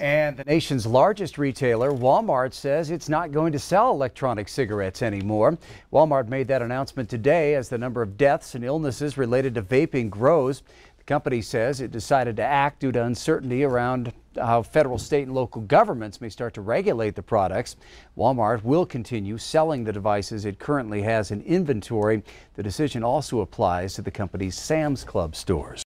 And the nation's largest retailer, Walmart, says it's not going to sell electronic cigarettes anymore. Walmart made that announcement today as the number of deaths and illnesses related to vaping grows. The company says it decided to act due to uncertainty around how federal, state, and local governments may start to regulate the products. Walmart will continue selling the devices it currently has in inventory. The decision also applies to the company's Sam's Club stores.